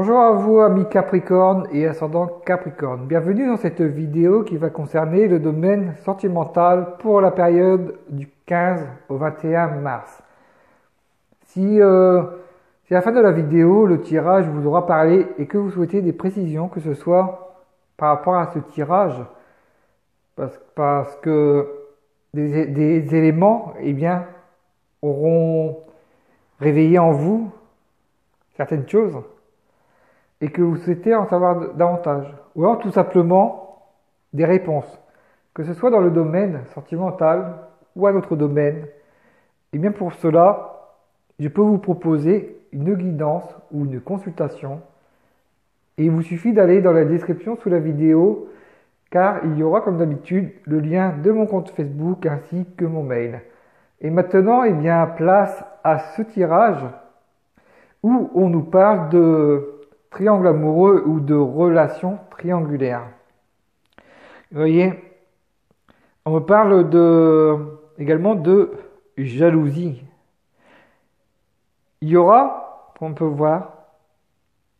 bonjour à vous amis Capricorne et ascendant Capricorne. Bienvenue dans cette vidéo qui va concerner le domaine sentimental pour la période du 15 au 21 mars. Si, euh, si à la fin de la vidéo le tirage vous aura parlé et que vous souhaitez des précisions, que ce soit par rapport à ce tirage, parce, parce que des, des éléments eh bien, auront réveillé en vous certaines choses et que vous souhaitez en savoir davantage. Ou alors tout simplement des réponses, que ce soit dans le domaine sentimental ou un autre domaine. Et bien pour cela, je peux vous proposer une guidance ou une consultation. Et il vous suffit d'aller dans la description sous la vidéo car il y aura comme d'habitude le lien de mon compte Facebook ainsi que mon mail. Et maintenant, eh bien, place à ce tirage où on nous parle de triangle amoureux ou de relations triangulaires. Vous voyez, on me parle également de jalousie. Il y aura, on peut voir,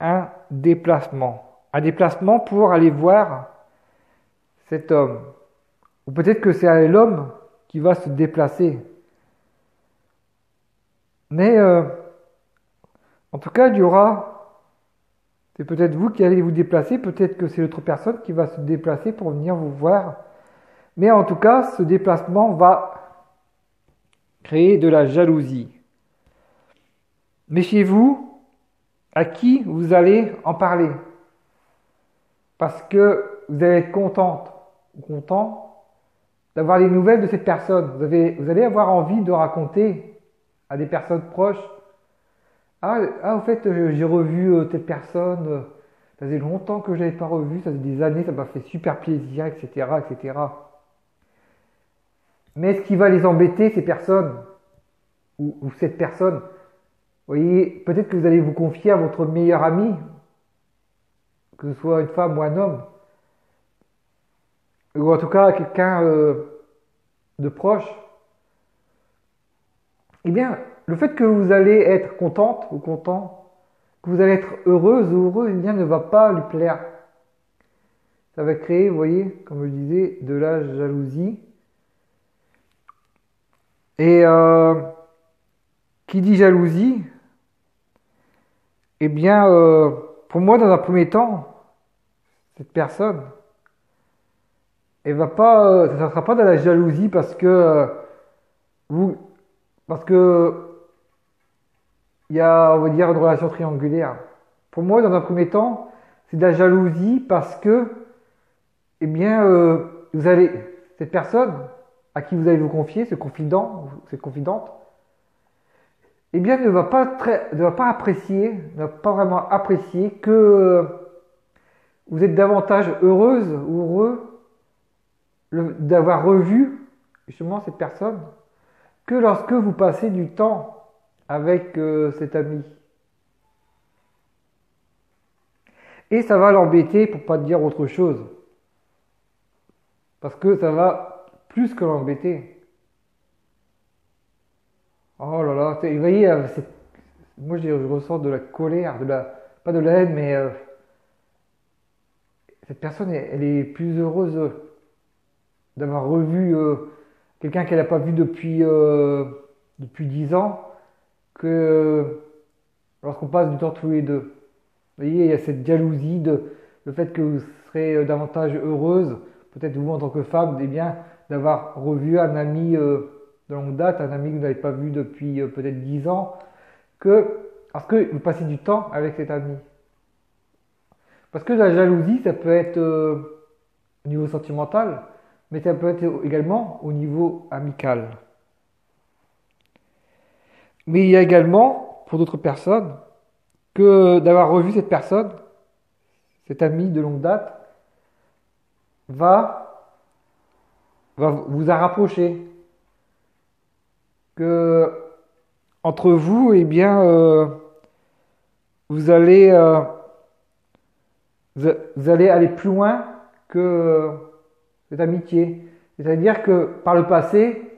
un déplacement. Un déplacement pour aller voir cet homme. Ou peut-être que c'est l'homme qui va se déplacer. Mais euh, en tout cas, il y aura c'est peut-être vous qui allez vous déplacer, peut-être que c'est l'autre personne qui va se déplacer pour venir vous voir. Mais en tout cas, ce déplacement va créer de la jalousie. Mais chez vous, à qui vous allez en parler Parce que vous allez être contente ou content d'avoir les nouvelles de cette personne. Vous allez avoir envie de raconter à des personnes proches ah, ah, au fait, euh, j'ai revu euh, telle personne, euh, ça faisait longtemps que je l'avais pas revu, ça faisait des années, ça m'a fait super plaisir, etc., etc. Mais ce qui va les embêter, ces personnes, ou, ou cette personne, vous voyez, peut-être que vous allez vous confier à votre meilleur ami, que ce soit une femme ou un homme, ou en tout cas à quelqu'un de proche. Eh bien, le fait que vous allez être contente ou content, que vous allez être heureuse ou heureux, eh bien, ne va pas lui plaire. Ça va créer, vous voyez, comme je disais, de la jalousie. Et euh, qui dit jalousie, eh bien, euh, pour moi, dans un premier temps, cette personne, elle va pas, euh, ça ne sera pas de la jalousie parce que vous, parce que il y a, on va dire, une relation triangulaire. Pour moi, dans un premier temps, c'est de la jalousie parce que, eh bien, euh, vous allez, cette personne à qui vous allez vous confier, ce confident, cette confidente, eh bien, ne va pas très, ne va pas apprécier, ne va pas vraiment apprécier que vous êtes davantage heureuse ou heureux d'avoir revu justement cette personne que lorsque vous passez du temps avec euh, cet ami. Et ça va l'embêter pour pas dire autre chose. Parce que ça va plus que l'embêter. Oh là là, vous voyez, euh, moi je, ressens de la colère, de la, pas de la haine, mais euh, cette personne, elle, est plus heureuse d'avoir revu quelqu'un qu'elle n'a pas vu depuis depuis dix ans que lorsqu'on passe du temps tous les deux. Vous voyez, il y a cette jalousie de le fait que vous serez euh, davantage heureuse, peut-être vous en tant que femme, eh bien, d'avoir revu un ami euh, de longue date, un ami que vous n'avez pas vu depuis euh, peut-être 10 ans, que parce que vous passez du temps avec cet ami. Parce que la jalousie, ça peut être au niveau sentimental, mais ça peut être également au niveau amical. Mais il y a également, pour d'autres personnes, que d'avoir revu cette personne, cet ami de longue date, va, vous a rapproché. Que entre vous, eh bien, euh, vous allez, euh, vous allez aller plus loin que cette amitié. C'est-à-dire que par le passé,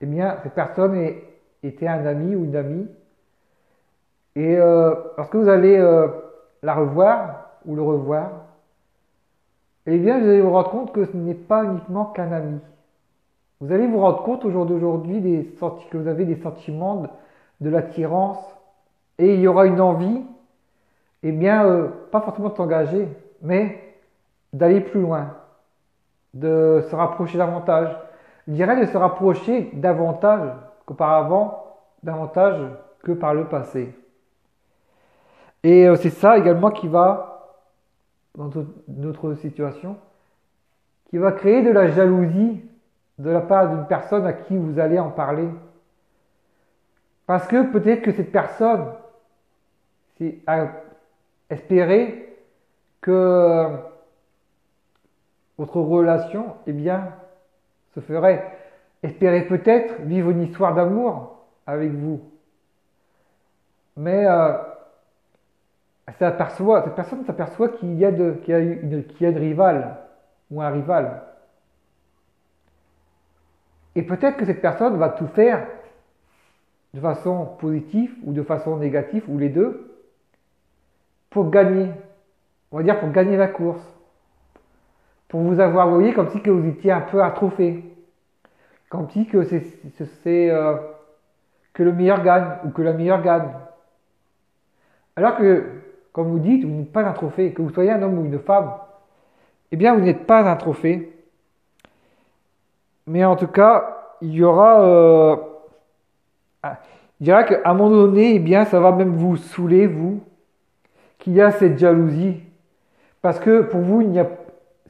eh bien, cette personne est, était un ami ou une amie Et euh, lorsque vous allez euh, la revoir ou le revoir, eh bien, vous allez vous rendre compte que ce n'est pas uniquement qu'un ami. Vous allez vous rendre compte au jour d'aujourd'hui que vous avez des sentiments de, l'attirance et il y aura une envie, eh bien, euh, pas forcément de s'engager, mais d'aller plus loin, de se rapprocher davantage. Je dirais de se rapprocher davantage qu'auparavant, davantage que par le passé. Et euh, c'est ça également qui va, dans notre situation, qui va créer de la jalousie de la part d'une personne à qui vous allez en parler. Parce que peut-être que cette personne a espéré que votre relation, eh bien, se ferait. Espérer peut-être vivre une histoire d'amour avec vous. Mais euh, cette personne s'aperçoit qu'il y a de, qu'il y a une, qu'il y a une rivale ou un rival. Et peut-être que cette personne va tout faire de façon positive ou de façon négative, ou les deux, pour gagner. On va dire pour gagner la course. Pour vous avoir, vous voyez, comme si que vous étiez un peu atropé. Comme si que c'est euh, que le meilleur gagne ou que la meilleure gagne. Alors que, comme vous dites, vous n'êtes pas un trophée, que vous soyez un homme ou une femme, eh bien, vous n'êtes pas un trophée. Mais en tout cas, il y aura. Euh, ah, je dirais qu'à un moment donné, eh bien, ça va même vous saouler, vous, qu'il y a cette jalousie. Parce que pour vous, il n'y a,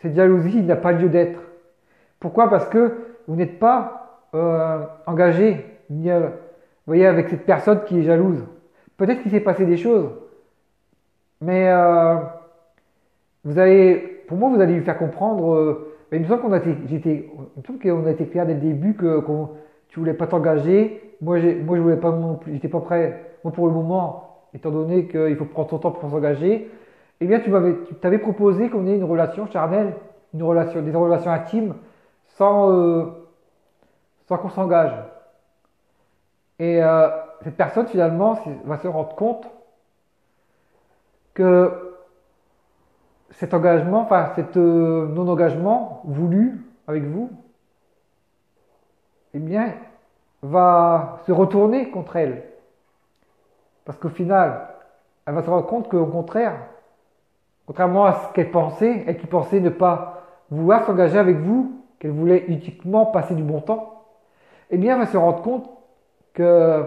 cette jalousie, il n'y a pas lieu d'être. Pourquoi? Parce que vous n'êtes pas euh, engagé, vous voyez, avec cette personne qui est jalouse. Peut-être qu'il s'est passé des choses, mais euh, vous allez, pour moi, vous allez lui faire comprendre. Euh, il me semble qu'on a été, j'étais, qu'on a été clair dès le début que tu voulais pas t'engager. Moi, moi, je voulais pas j'étais pas prêt. Moi, pour le moment, étant donné qu'il faut prendre son temps pour s'engager, eh bien, tu m'avais, tu t'avais proposé qu'on ait une relation charnelle, une relation, des relations intimes, sans, euh, sans qu'on s'engage. Et euh, cette personne, finalement, va se rendre compte que cet engagement, enfin cet euh, non-engagement voulu avec vous, eh bien, va se retourner contre elle. Parce qu'au final, elle va se rendre compte qu'au contraire, contrairement à ce qu'elle pensait, elle qui pensait ne pas vouloir s'engager avec vous, qu'elle voulait uniquement passer du bon temps, eh bien, elle va se rendre compte que,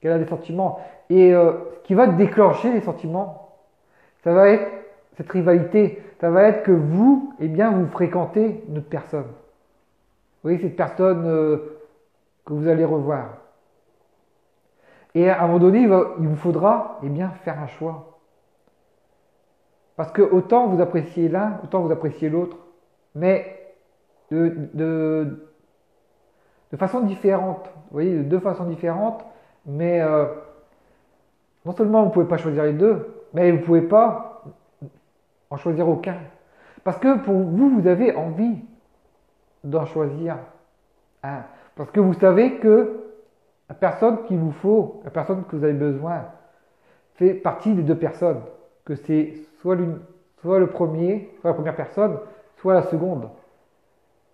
qu'elle a des sentiments. Et euh, ce qui va déclencher les sentiments, ça va être cette rivalité, ça va être que vous, eh bien, vous fréquentez une autre personne. Vous voyez, cette personne euh, que vous allez revoir. Et à un moment donné, il, vous faudra, eh bien, faire un choix. Parce que autant vous appréciez l'un, autant vous appréciez l'autre, mais de, façon différente. Vous voyez, de deux façons différentes, mais euh, non seulement vous ne pouvez pas choisir les deux, mais vous ne pouvez pas en choisir aucun. Parce que pour vous, vous avez envie d'en choisir un. Parce que vous savez que la personne qu'il vous faut, la personne que vous avez besoin, fait partie des deux personnes. Que c'est soit, soit le premier, soit la première personne, soit la seconde.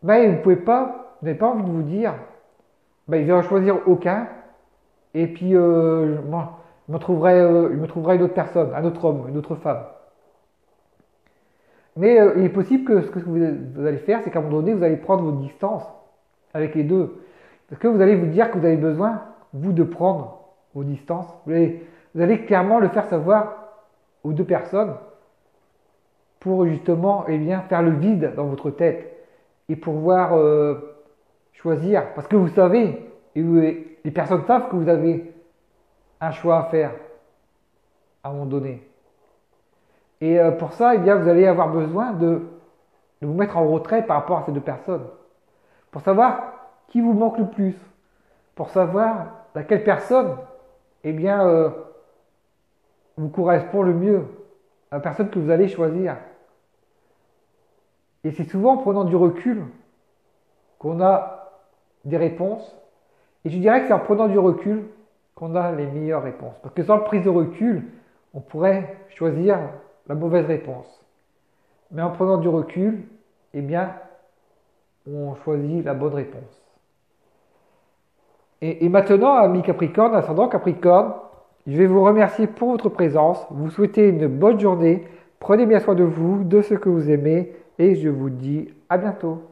Mais vous pouvez pas, vous n'avez pas envie de vous dire, ben, il va en choisir aucun, et puis euh, je, me trouverai, euh, me trouverai une autre personne, un autre homme, une autre femme. Mais euh, il est possible que ce que vous, allez faire, c'est qu'à un moment donné, vous allez prendre vos distances avec les deux. Parce que vous allez vous dire que vous avez besoin, vous, de prendre vos distances. Vous allez, clairement le faire savoir aux deux personnes pour justement eh bien, faire le vide dans votre tête et pouvoir euh, choisir. Parce que vous savez, et les personnes savent que vous avez un choix à faire à un moment donné. Et euh, pour ça, eh bien, vous allez avoir besoin de, vous mettre en retrait par rapport à ces deux personnes. Pour savoir qui vous manque le plus. Pour savoir laquelle personne eh bien, euh, vous correspond le mieux. La personne que vous allez choisir. Et c'est souvent en prenant du recul qu'on a des réponses. Et je dirais que c'est en prenant du recul qu'on a les meilleures réponses. Parce que sans prise de recul, on pourrait choisir la mauvaise réponse. Mais en prenant du recul, eh bien, on choisit la bonne réponse. Et, maintenant, ami Capricorne, ascendant Capricorne, je vais vous remercier pour votre présence, vous souhaiter une bonne journée, prenez bien soin de vous, de ce que vous aimez, et je vous dis à bientôt.